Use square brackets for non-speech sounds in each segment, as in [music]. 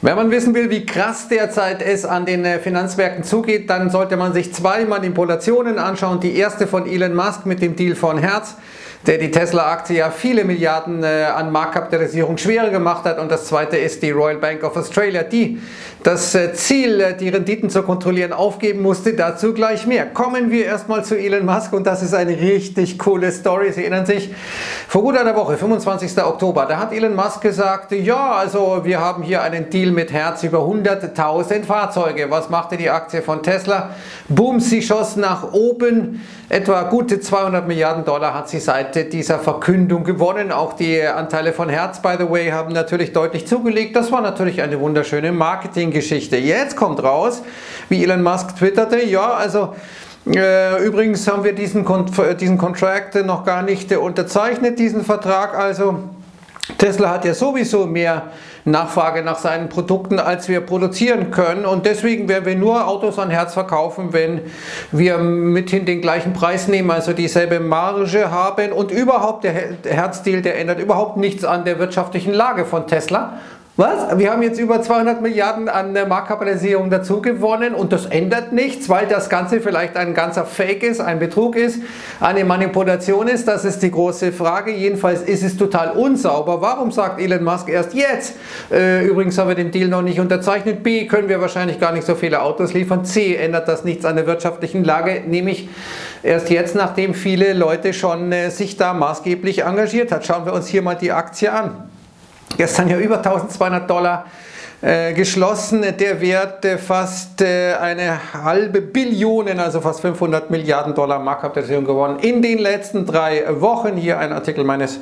Wenn man wissen will, wie krass derzeit es an den äh, Finanzmärkten zugeht, dann sollte man sich zwei Manipulationen anschauen. Die erste von Elon Musk mit dem Deal von Herz der die Tesla-Aktie ja viele Milliarden äh, an Marktkapitalisierung schwerer gemacht hat. Und das zweite ist die Royal Bank of Australia, die das äh, Ziel, äh, die Renditen zu kontrollieren, aufgeben musste. Dazu gleich mehr. Kommen wir erstmal zu Elon Musk und das ist eine richtig coole Story. Sie erinnern sich, vor gut einer Woche, 25. Oktober, da hat Elon Musk gesagt, ja, also wir haben hier einen Deal mit Herz über 100.000 Fahrzeuge. Was machte die Aktie von Tesla? Boom, sie schoss nach oben. Etwa gute 200 Milliarden Dollar hat sie seit dieser Verkündung gewonnen. Auch die Anteile von Herz, by the way, haben natürlich deutlich zugelegt. Das war natürlich eine wunderschöne Marketinggeschichte. Jetzt kommt raus, wie Elon Musk twitterte, ja, also äh, übrigens haben wir diesen, diesen Contract noch gar nicht unterzeichnet, diesen Vertrag. Also Tesla hat ja sowieso mehr Nachfrage nach seinen Produkten, als wir produzieren können. Und deswegen werden wir nur Autos an Herz verkaufen, wenn wir mithin den gleichen Preis nehmen, also dieselbe Marge haben. Und überhaupt der Herzdeal, der ändert überhaupt nichts an der wirtschaftlichen Lage von Tesla. Was? Wir haben jetzt über 200 Milliarden an Marktkapitalisierung dazu gewonnen und das ändert nichts, weil das Ganze vielleicht ein ganzer Fake ist, ein Betrug ist, eine Manipulation ist. Das ist die große Frage. Jedenfalls ist es total unsauber. Warum sagt Elon Musk erst jetzt? Äh, übrigens haben wir den Deal noch nicht unterzeichnet. B, können wir wahrscheinlich gar nicht so viele Autos liefern. C, ändert das nichts an der wirtschaftlichen Lage, nämlich erst jetzt, nachdem viele Leute schon äh, sich da maßgeblich engagiert hat. Schauen wir uns hier mal die Aktie an. Gestern ja über 1200 Dollar äh, geschlossen. Der Wert äh, fast äh, eine halbe Billion, also fast 500 Milliarden Dollar Marktkapitalisierung gewonnen. In den letzten drei Wochen, hier ein Artikel meines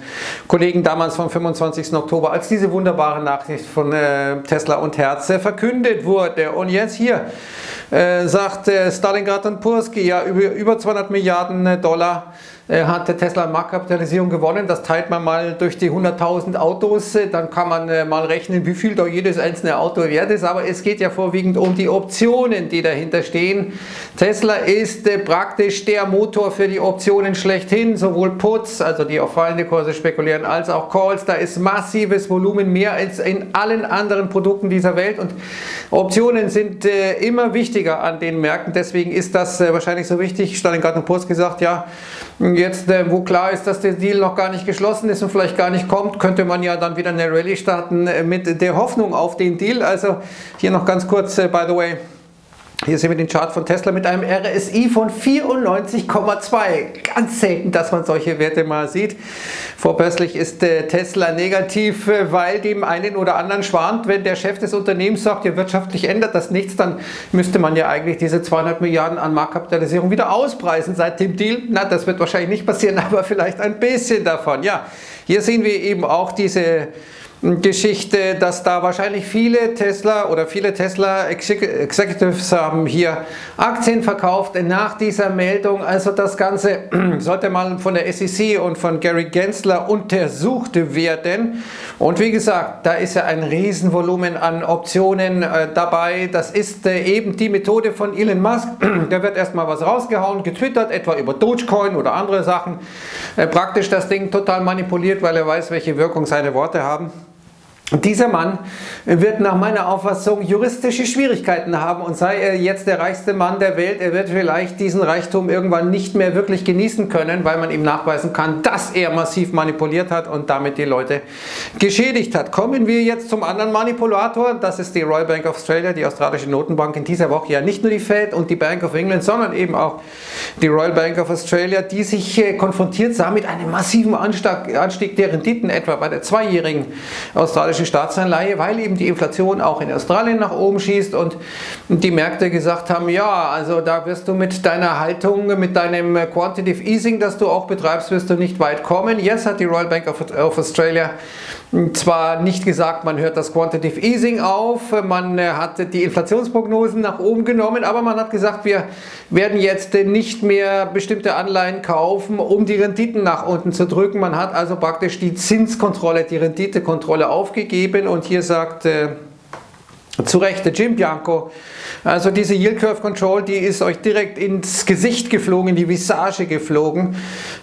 Kollegen damals vom 25. Oktober, als diese wunderbare Nachricht von äh, Tesla und Herz äh, verkündet wurde. Und jetzt hier äh, sagt Stalingrad und Purski, ja, über, über 200 Milliarden Dollar hat Tesla Marktkapitalisierung gewonnen. Das teilt man mal durch die 100.000 Autos. Dann kann man äh, mal rechnen, wie viel da jedes einzelne Auto wert ist. Aber es geht ja vorwiegend um die Optionen, die dahinter stehen. Tesla ist äh, praktisch der Motor für die Optionen schlechthin. Sowohl Puts, also die auf fallende Kurse spekulieren, als auch Calls. Da ist massives Volumen, mehr als in allen anderen Produkten dieser Welt. Und Optionen sind äh, immer wichtiger an den Märkten. Deswegen ist das wahrscheinlich so wichtig. Stalingrad und Post gesagt, ja, Jetzt, äh, wo klar ist, dass der Deal noch gar nicht geschlossen ist und vielleicht gar nicht kommt, könnte man ja dann wieder eine Rallye starten äh, mit der Hoffnung auf den Deal. Also hier noch ganz kurz, äh, by the way, hier sehen wir den Chart von Tesla mit einem RSI von 94,2. Ganz selten, dass man solche Werte mal sieht. Vorbörslich ist äh, Tesla negativ, äh, weil dem einen oder anderen schwant, wenn der Chef des Unternehmens sagt, ja wirtschaftlich ändert das nichts, dann müsste man ja eigentlich diese 200 Milliarden an Marktkapitalisierung wieder auspreisen seit dem Deal. Na, das wird wahrscheinlich nicht passieren, [laughs] aber vielleicht ein bisschen davon. Ja, hier sehen wir eben auch diese Geschichte, dass da wahrscheinlich viele Tesla oder viele Tesla Executives haben hier Aktien verkauft nach dieser Meldung. Also das Ganze [clears throat] sollte mal von der SEC und von Gary Gensler untersucht werden. Und wie gesagt, da ist ja ein Riesenvolumen an Optionen äh, dabei. Das ist äh, eben die Methode von Elon Musk. [clears throat] da wird erstmal was rausgehauen, getwittert, etwa über Dogecoin oder andere Sachen. Äh, praktisch das Ding total manipuliert, weil er weiß, welche Wirkung seine Worte haben. Dieser Mann wird nach meiner Auffassung juristische Schwierigkeiten haben und sei er jetzt der reichste Mann der Welt, er wird vielleicht diesen Reichtum irgendwann nicht mehr wirklich genießen können, weil man ihm nachweisen kann, dass er massiv manipuliert hat und damit die Leute geschädigt hat. Kommen wir jetzt zum anderen Manipulator, das ist die Royal Bank of Australia, die australische Notenbank in dieser Woche ja nicht nur die Fed und die Bank of England, sondern eben auch die Royal Bank of Australia, die sich äh, konfrontiert sah mit einem massiven Anstieg der Renditen, etwa bei der zweijährigen australischen amerikanische Staatsanleihe, weil eben die Inflation auch in Australien nach oben schießt und die Märkte gesagt haben, ja, also da wirst du mit deiner Haltung, mit deinem Quantitative Easing, das du auch betreibst, wirst du nicht weit kommen. Jetzt hat die Royal Bank of Australia zwar nicht gesagt, man hört das Quantitative Easing auf, man hat die Inflationsprognosen nach oben genommen, aber man hat gesagt, wir werden jetzt nicht mehr bestimmte Anleihen kaufen, um die Renditen nach unten zu drücken. Man hat also praktisch die Zinskontrolle, die Renditekontrolle aufgegeben und hier sagt zu Recht, Jim Bianco. Also diese Yield Curve Control, die ist euch direkt ins Gesicht geflogen, in die Visage geflogen.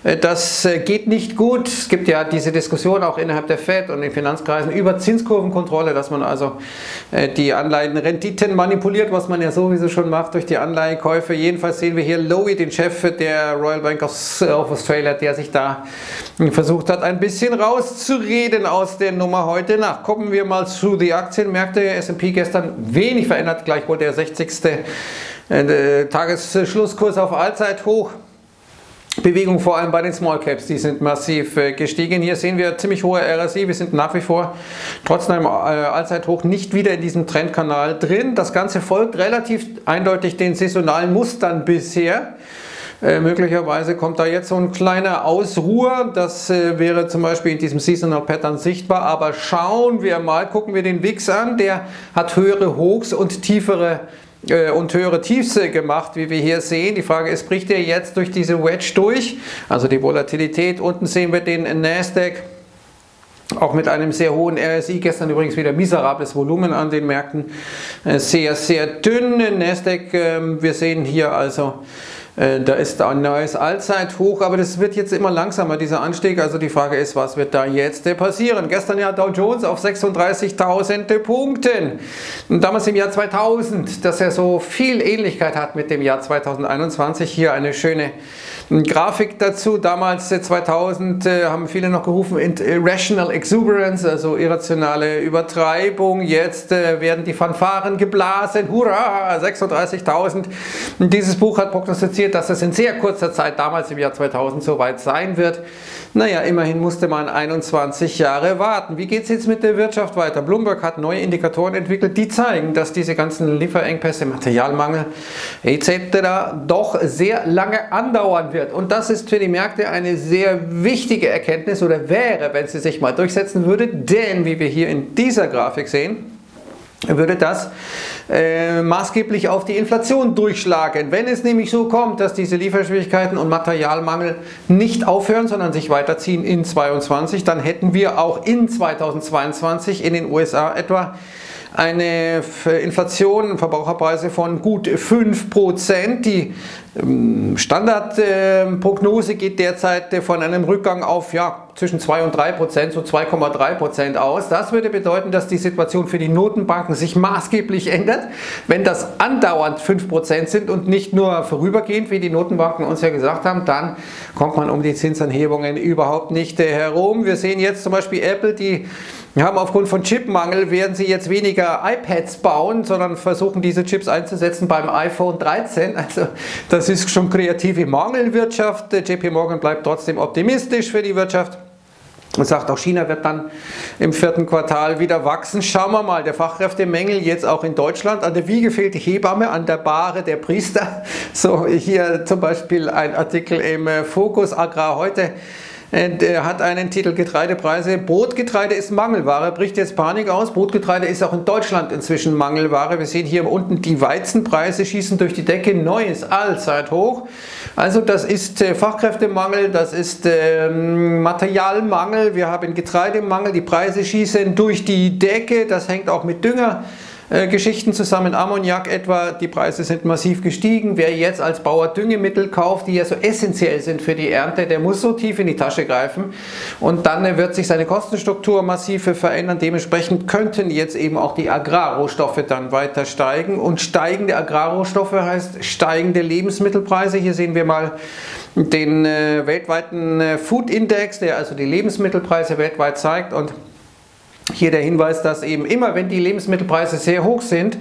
Äh, das äh, geht nicht gut. Es gibt ja diese Diskussion auch innerhalb der Fed und in Finanzkreisen über Zinskurvenkontrolle, dass man also äh, die Anleihenrenditen manipuliert, was man ja sowieso schon macht durch die Anleihenkäufe. Jedenfalls sehen wir hier Lowy, den Chef der Royal Bank of Australia, der sich da versucht hat, ein bisschen rauszureden aus der Nummer heute Nacht. Kommen wir mal zu den Aktienmärkten. S&P gestern wenig verändert, gleichwohl der 60. Äh, Tagesschlusskurs auf Allzeithoch. Bewegung vor allem bei den Small Caps, die sind massiv äh, gestiegen. Hier sehen wir ziemlich hohe RSI, wir sind nach wie vor trotz einem äh, Allzeithoch nicht wieder in diesem Trendkanal drin. Das Ganze folgt relativ eindeutig den saisonalen Mustern bisher. Äh, möglicherweise kommt da jetzt so ein kleiner Ausruhr. Das äh, wäre zum Beispiel in diesem Seasonal Pattern sichtbar. Aber schauen wir mal, gucken wir den WIX an. Der hat höhere Hochs und tiefere äh, und höhere Tiefs gemacht, wie wir hier sehen. Die Frage ist, bricht er jetzt durch diese Wedge durch? Also die Volatilität. Unten sehen wir den Nasdaq auch mit einem sehr hohen RSI, gestern übrigens wieder miserables Volumen an den Märkten, äh, sehr, sehr dünn. Nasdaq, ähm, wir sehen hier also äh, da ist ein neues Allzeithoch, aber das wird jetzt immer langsamer, dieser Anstieg. Also die Frage ist, was wird da jetzt passieren? Gestern ja Dow Jones auf 36.000 Punkten. Und damals im Jahr 2000, das ja so viel Ähnlichkeit hat mit dem Jahr 2021. Hier eine schöne Grafik dazu. Damals 2000 äh, haben viele noch gerufen, Irrational Exuberance, also irrationale Übertreibung. Jetzt äh, werden die Fanfaren geblasen. Hurra, 36.000. Dieses Buch hat prognostiziert, prognostiziert, dass es in sehr kurzer Zeit, damals im Jahr 2000, soweit sein wird. Naja, immerhin musste man 21 Jahre warten. Wie geht es jetzt mit der Wirtschaft weiter? Bloomberg hat neue Indikatoren entwickelt, die zeigen, dass diese ganzen Lieferengpässe, Materialmangel etc. doch sehr lange andauern wird. Und das ist für die Märkte eine sehr wichtige Erkenntnis oder wäre, wenn sie sich mal durchsetzen würde, denn wie wir hier in dieser Grafik sehen, würde das äh, maßgeblich auf die Inflation durchschlagen. Wenn es nämlich so kommt, dass diese Lieferschwierigkeiten und Materialmangel nicht aufhören, sondern sich weiterziehen in 2022, dann hätten wir auch in 2022 in den USA etwa eine Inflation, Verbraucherpreise von gut 5%. Die ähm, Standardprognose geht derzeit von einem Rückgang auf ja, zwischen 2 und 3 Prozent, so 2,3 Prozent aus. Das würde bedeuten, dass die Situation für die Notenbanken sich maßgeblich ändert, wenn das andauernd 5 Prozent sind und nicht nur vorübergehend, wie die Notenbanken uns ja gesagt haben, dann kommt man um die Zinsanhebungen überhaupt nicht herum. Wir sehen jetzt zum Beispiel Apple, die haben aufgrund von Chipmangel werden sie jetzt weniger iPads bauen, sondern versuchen diese Chips einzusetzen beim iPhone 13. Also das ist schon kreative Mangelwirtschaft. JP Morgan bleibt trotzdem optimistisch für die Wirtschaft und sagt, auch China wird dann im vierten Quartal wieder wachsen. Schauen wir mal, der Fachkräftemangel jetzt auch in Deutschland. An der Wiege fehlt die Hebamme, an der Bahre der Priester. So hier zum Beispiel ein Artikel im Fokus Agrar heute. Der hat einen Titel Getreidepreise. Brotgetreide ist Mangelware. Bricht jetzt Panik aus. Brotgetreide ist auch in Deutschland inzwischen Mangelware. Wir sehen hier unten die Weizenpreise schießen durch die Decke. Neues Allzeithoch. Also das ist äh, Fachkräftemangel, das ist ähm, Materialmangel. Wir haben Getreidemangel. Die Preise schießen durch die Decke. Das hängt auch mit Dünger äh, Geschichten zusammen. Ammoniak etwa, die Preise sind massiv gestiegen. Wer jetzt als Bauer Düngemittel kauft, die ja so essentiell sind für die Ernte, der muss so tief in die Tasche greifen. Und dann äh, wird sich seine Kostenstruktur massiv verändern. Dementsprechend könnten jetzt eben auch die Agrarrohstoffe dann weiter steigen. Und steigende Agrarrohstoffe heißt steigende Lebensmittelpreise. Hier sehen wir mal den äh, weltweiten äh, Food Index, der also die Lebensmittelpreise weltweit zeigt. Und hier der Hinweis, dass eben immer, wenn die Lebensmittelpreise sehr hoch sind,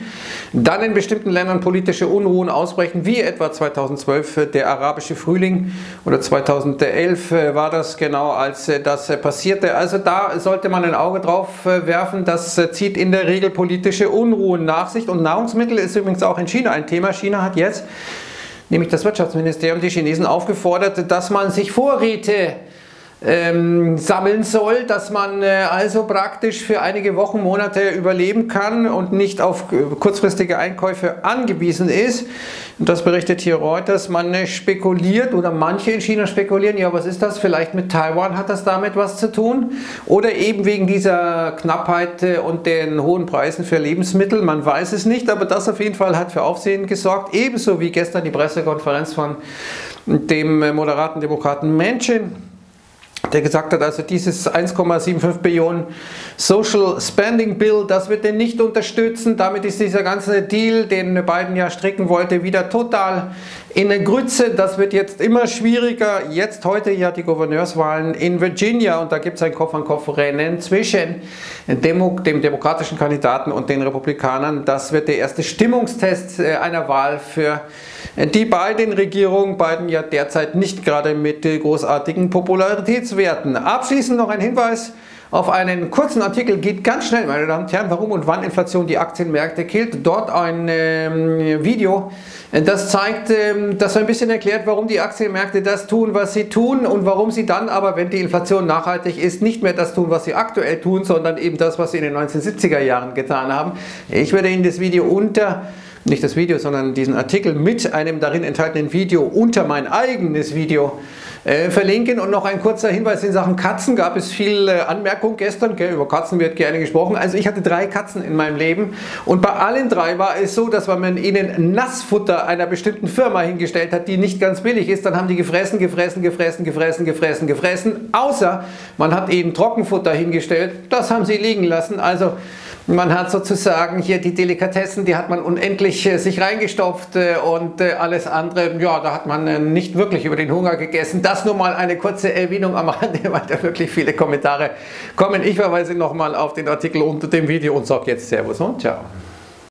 dann in bestimmten Ländern politische Unruhen ausbrechen, wie etwa 2012 der arabische Frühling oder 2011 äh, war das genau, als äh, das äh, passierte. Also da sollte man ein Auge drauf werfen. Das zieht in der Regel politische Unruhen nach sich. Und Nahrungsmittel ist übrigens auch in China ein Thema. China hat jetzt, nämlich das Wirtschaftsministerium, die Chinesen aufgefordert, dass man sich Vorräte ähm, sammeln soll, dass man äh, also praktisch für einige Wochen, Monate überleben kann und nicht auf kurzfristige Einkäufe angewiesen ist. Und das berichtet hier Reuters. Man äh, spekuliert oder manche in China spekulieren, ja, was ist das? Vielleicht mit Taiwan hat das damit was zu tun. Oder eben wegen dieser Knappheit äh, und den hohen Preisen für Lebensmittel. Man weiß es nicht, aber das auf jeden Fall hat für Aufsehen gesorgt. Ebenso wie gestern die Pressekonferenz von dem äh, moderaten Demokraten Manchin der gesagt hat, also dieses 1,75 Billionen Social Spending Bill, das wird den nicht unterstützen. Damit ist dieser ganze Deal, den Biden ja stricken wollte, wieder total in der Grütze. Das wird jetzt immer schwieriger. Jetzt heute ja die Gouverneurswahlen in Virginia und da gibt es ein Kopf-an-Kopf-Rennen zwischen dem, dem demokratischen Kandidaten und den Republikanern. Das wird der erste Stimmungstest äh, einer Wahl für die Biden-Regierung. Biden ja derzeit nicht gerade mit großartigen Popularitätswerten. Abschließend noch ein Hinweis auf einen kurzen Artikel, geht ganz schnell, meine Damen und Herren, warum und wann Inflation die Aktienmärkte killt. Dort ein ähm, Video, das zeigt, ähm, das ein bisschen erklärt, warum die Aktienmärkte das tun, was sie tun und warum sie dann aber, wenn die Inflation nachhaltig ist, nicht mehr das tun, was sie aktuell tun, sondern eben das, was sie in den 1970er Jahren getan haben. Ich werde Ihnen das Video unter nicht das Video, sondern diesen Artikel mit einem darin enthaltenen Video unter mein eigenes Video äh, verlinken. Und noch ein kurzer Hinweis in Sachen Katzen. Gab es viel äh, Anmerkung gestern. Gell, über Katzen wird gerne gesprochen. Also ich hatte drei Katzen in meinem Leben und bei allen drei war es so, dass wenn man ihnen Nassfutter einer bestimmten Firma hingestellt hat, die nicht ganz billig ist, dann haben die gefressen, gefressen, gefressen, gefressen, gefressen, gefressen. Außer man hat ihnen Trockenfutter hingestellt. Das haben sie liegen lassen. Also man hat sozusagen hier die Delikatessen, die hat man unendlich äh, sich reingestopft äh, und äh, alles andere, ja, da hat man nicht wirklich über den Hunger gegessen. Das nur mal eine kurze Erwähnung am [laughs] Rande, weil da wirklich viele Kommentare kommen. Ich verweise nochmal auf den Artikel unter dem Video und sage jetzt Servus und Ciao.